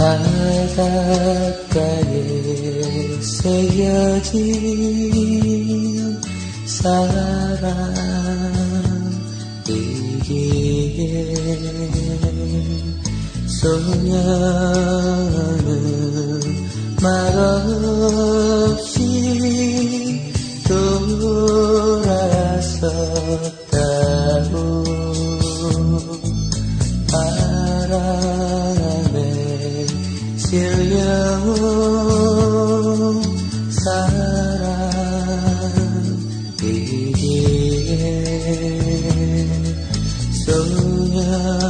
바닷가에 새겨진 사랑이기에 소녀는 말없이 Silio sarang Ije Sonya